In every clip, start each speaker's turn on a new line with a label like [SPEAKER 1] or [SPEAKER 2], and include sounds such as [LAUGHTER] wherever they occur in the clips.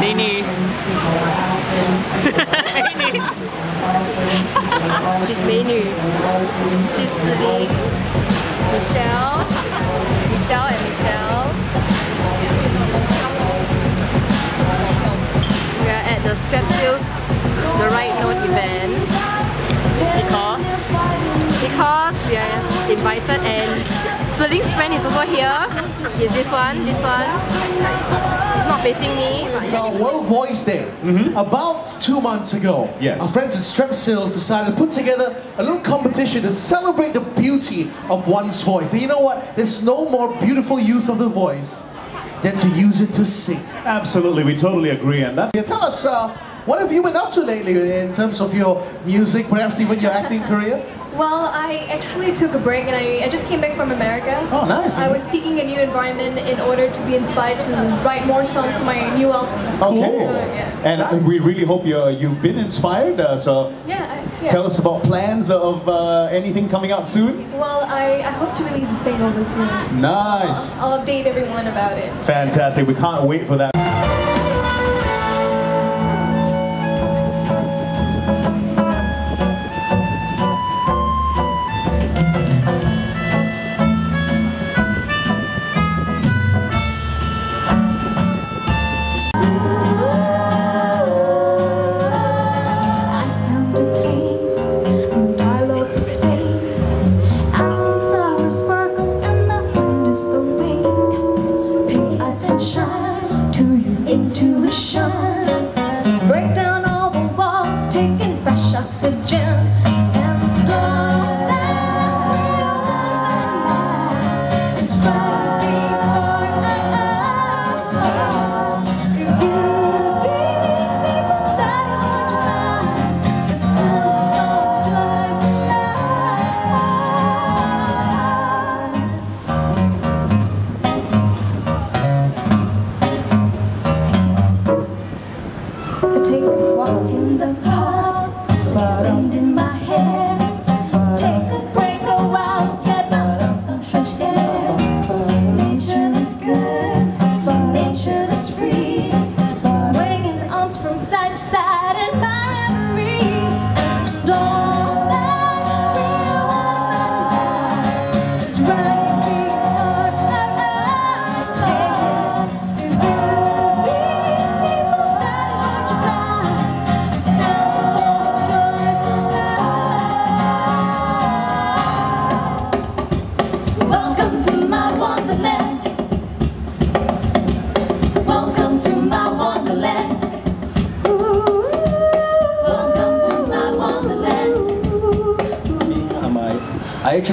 [SPEAKER 1] Nini. Nini.
[SPEAKER 2] She's 美女 She's Ziling Michelle Michelle and Michelle We are at the Strepsils The Right Note event
[SPEAKER 1] Because
[SPEAKER 2] because we are invited and Ziling's friend is also here. Is this one, this one. It's not facing me. but yeah.
[SPEAKER 3] The World Voice Day, about two months ago,
[SPEAKER 4] Yes.
[SPEAKER 3] our friends at Strepsils decided to put together a little competition to celebrate the beauty of one's voice. And you know what? There's no more beautiful use of the voice than to use it to sing.
[SPEAKER 4] Absolutely, we totally agree, on that.
[SPEAKER 3] Yeah, tell us, uh, what have you been up to lately in terms of your music, perhaps even your acting career?
[SPEAKER 5] Well, I actually took a break and I, I just came back from America.
[SPEAKER 4] Oh, nice.
[SPEAKER 5] I was seeking a new environment in order to be inspired to write more songs for my new album.
[SPEAKER 4] okay.
[SPEAKER 5] So, yeah.
[SPEAKER 4] And
[SPEAKER 3] Nice.
[SPEAKER 4] we really hope you you've been inspired. Uh, so
[SPEAKER 5] Yeah, I, yeah.
[SPEAKER 4] tell us about plans of uh, anything coming out soon.
[SPEAKER 5] Well, I, I hope to release a single this year.
[SPEAKER 4] Nice,
[SPEAKER 5] I'll update everyone about it.
[SPEAKER 4] fantastic. We can't wait for that.
[SPEAKER 6] Break down all the walls, taking fresh oxygen. I take a walk in the park, wind in my hair. Take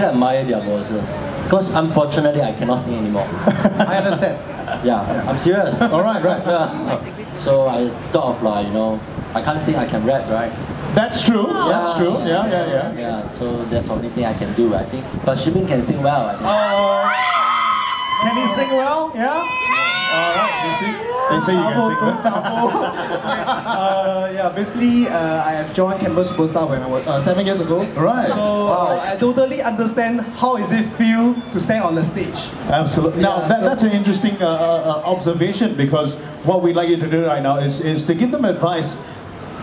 [SPEAKER 7] I actually admire their voices because unfortunately I cannot sing anymore. [LAUGHS]
[SPEAKER 3] I understand.
[SPEAKER 7] Yeah, I'm serious.
[SPEAKER 4] All right, right. [LAUGHS]
[SPEAKER 7] Yeah. So I thought of like you know I can't sing, I can rap, right?
[SPEAKER 4] That's true. That's true. Yeah, yeah, yeah.
[SPEAKER 7] Yeah. So that's the only thing I can do, I think. But Xu Bin can sing well, I think.
[SPEAKER 4] Uh, can he sing well? Yeah. All right. You see, they say you can sing well. [LAUGHS]
[SPEAKER 8] Uh, yeah, basically, uh, I have joined Campus Superstar when I was uh, seven years ago.
[SPEAKER 4] Right.
[SPEAKER 8] So uh, I totally understand how is it feel to stand on the stage.
[SPEAKER 4] Absolutely. Now
[SPEAKER 8] Yeah,
[SPEAKER 4] that,
[SPEAKER 8] so-
[SPEAKER 4] that's an interesting uh, uh, uh, observation because what we'd like you to do right now is, is to give them advice.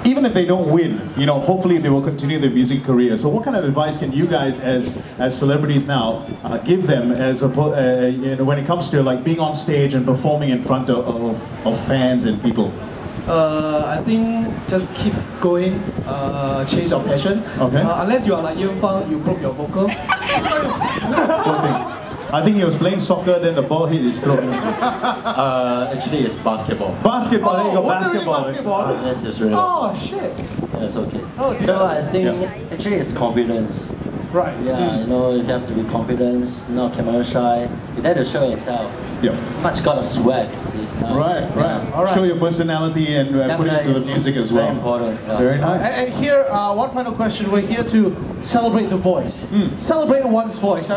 [SPEAKER 4] Even if they don't win, you know, hopefully they will continue their music career. So, what kind of advice can you guys, as as celebrities now, uh, give them as a, uh, you know, when it comes to like being on stage and performing in front of, of, of fans and people?
[SPEAKER 8] Uh, I think just keep going, uh, chase your passion.
[SPEAKER 4] Okay.
[SPEAKER 8] Uh, unless you are like Ian Fang, you broke your vocal.
[SPEAKER 4] I think he was playing soccer, then the ball hit his throat. [LAUGHS]
[SPEAKER 7] Uh, actually, it's basketball.
[SPEAKER 4] Basketball, there you go,
[SPEAKER 3] Oh,
[SPEAKER 4] basketball.
[SPEAKER 3] basketball?
[SPEAKER 7] Yes, it's really.
[SPEAKER 3] Oh, shit.
[SPEAKER 7] That's okay.
[SPEAKER 3] Oh, it's-
[SPEAKER 7] so I think
[SPEAKER 4] Yeah.
[SPEAKER 7] actually it's confidence.
[SPEAKER 3] Right.
[SPEAKER 7] Yeah, you know, you have to be confident, not camera shy. You have to show yourself.
[SPEAKER 4] Yeah.
[SPEAKER 7] Much got a swag, you see. Uh,
[SPEAKER 4] Right, right.
[SPEAKER 7] yeah.
[SPEAKER 3] All right.
[SPEAKER 4] Show your personality and uh, put it into the music as well.
[SPEAKER 7] very important, yeah.
[SPEAKER 4] Very nice.
[SPEAKER 3] and here, uh, one final question. We're here to celebrate the voice. Celebrate one's voice.